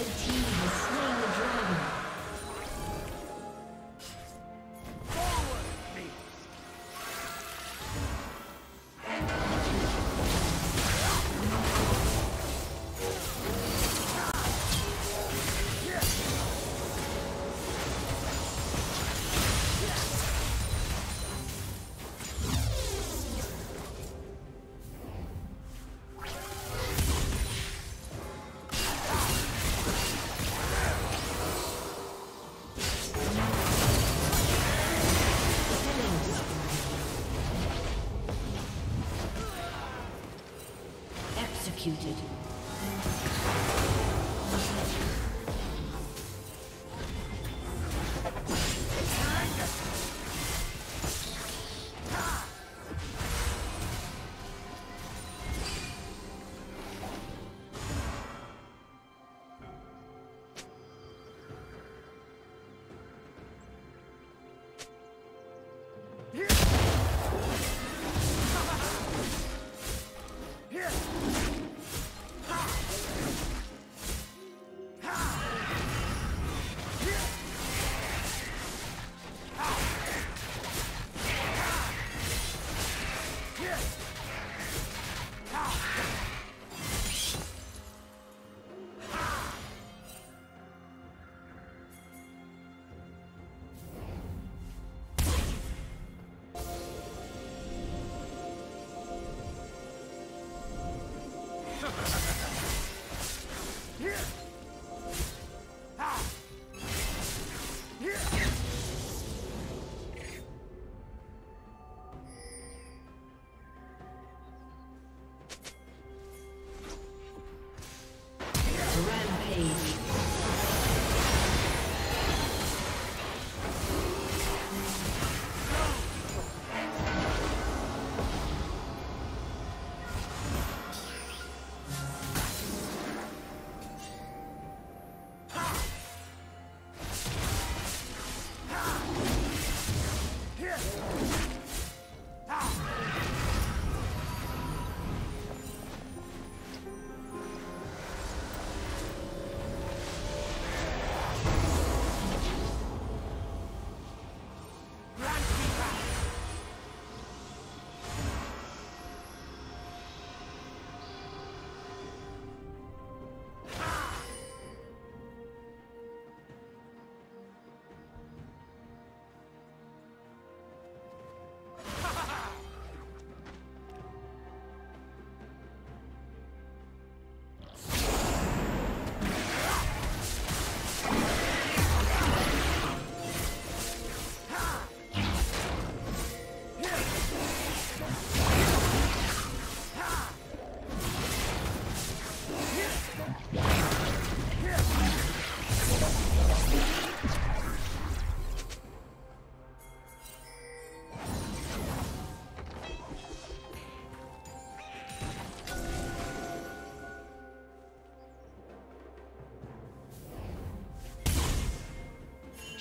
Red team executed.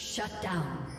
Shut down.